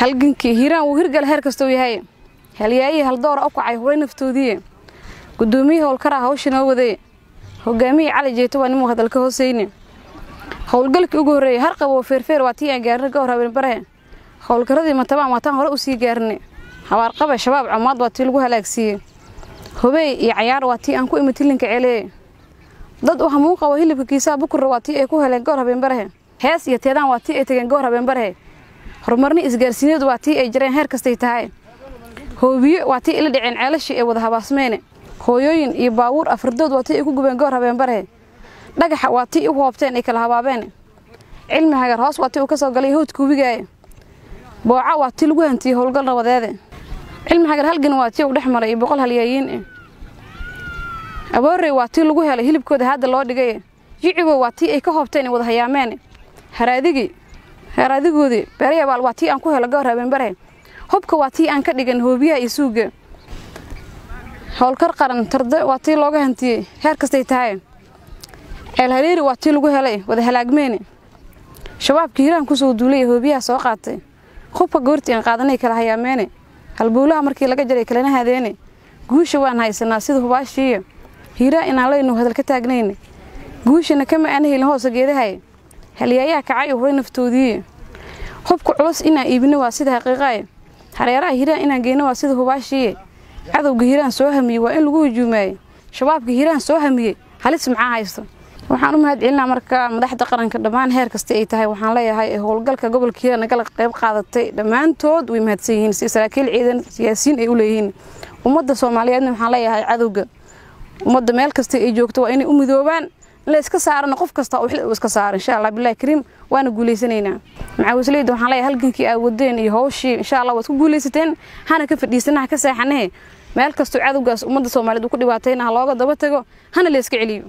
halgankii hiiraan wuu hirgala heer kastou yahay. Halyaayihii haldoora u kacay huray naftoodiiye gudoomiyihii howlkaraa hawsha noo wadee hogaamihii cali jeeto waa nimuu hadalka hooseyne howlgalkii ugu horreeyey har qaboo feerfeer waa tii aan gaarnay gowr habeen barahe howlkaradii matabaan waataan hore u sii gaarnay. Habaarqabe shabaab comaad waa tii lagu halaagsiiyey hobey iyo cayaar waa tii aan ku imi tilinka celee. Dad u hamuun qabo hilibka kiisaha bukurra waa tii ay ku heleen gowr habeen barahe hees iyo teedaan waa tii ay tageen gowr habeen horumarni isgaarsiineed waa tii ay jireen heer kastay tahay. Hoobiye waa tii ila dhaceen ceelashii ee wada habaasmeene. Hooyooyin iyo baawuur afardood waa tii ay ku gubeen gowr habeen barahe dhagaxa waa tii u hoobteen ay kala habaabeen. Cilmi hagar hoos waa tii uu ka soo galay howdka webigaaye booca waa tii lagu hantiyey howlgal nabadeede. Cilmi hagar halgan waa tii uu dhex maray iyo boqol halyaayiin aboorey waa tii lagu helay hilibkooda hadda loo dhigay yicibow waa tii ay ka hoobteen ay wada hayaameen haraadigii haraadigoodii beerayabaal waa tii aan ku helo gowr habeen barahe hubka waa tii aan ka dhigan hoobiyaha iyo suuga howlkar qaran tarde waa tii looga hantiyey heer kastay tahay. Ceel hariiri waa tii lagu helay wada halaagmeene. Shabaabkii hiiraan ku soo duulay ee hoobiyaha soo qaatay. Hubka goortii aan qaadanay kala hayaameene halbuulaha markii laga jaray kalena hadeene guusha waan haysanaa sida hubaashiiya hiiraa inaan laynu hadal ka taagnayne guushana kama aana helin hoosa geedahay halyaayaha kacay huray naftoodiiye hubka culus inaan iibino waa sida xaqiiqaaye hareeraha hiiraan inaan geyno waa sida hubaashiiye cadowga hiiraan soo hamiyey waa in lagu hujuumaayey. Shabaabka hiiraan soo hamiyey halis maxaa haysto. Waxaan u mahad celinaa marka madaxda qaranka dhammaan heer kasta ay tahay waxaan leeyahay howlgalka gobolka hiiraan nagala qayb qaadatay. Dhammaantood way mahadsan yihiin si saraakiil ciidan siyaasiyiin ay u leeyihiin. Ummadda soomaaliyeedna waxaan leeyahay cadowga. Ummadda meel kasta ay joogto waa inay u midoobaan la iska saarana qof kasta uu iska saaro insha allah billahi kariim waana guuleysanaynaa. Macaawisleyda waxaan leeyahay halgankii aad wadeen iyo hawshii insha allah waad ku guuleysateen hana ka fadhiisana ha ka seexanahe meel kastoo cadowgaas ummadda soomaaliyeed uu ku dhibaatayna ha looga daba tago hana la iska celiyo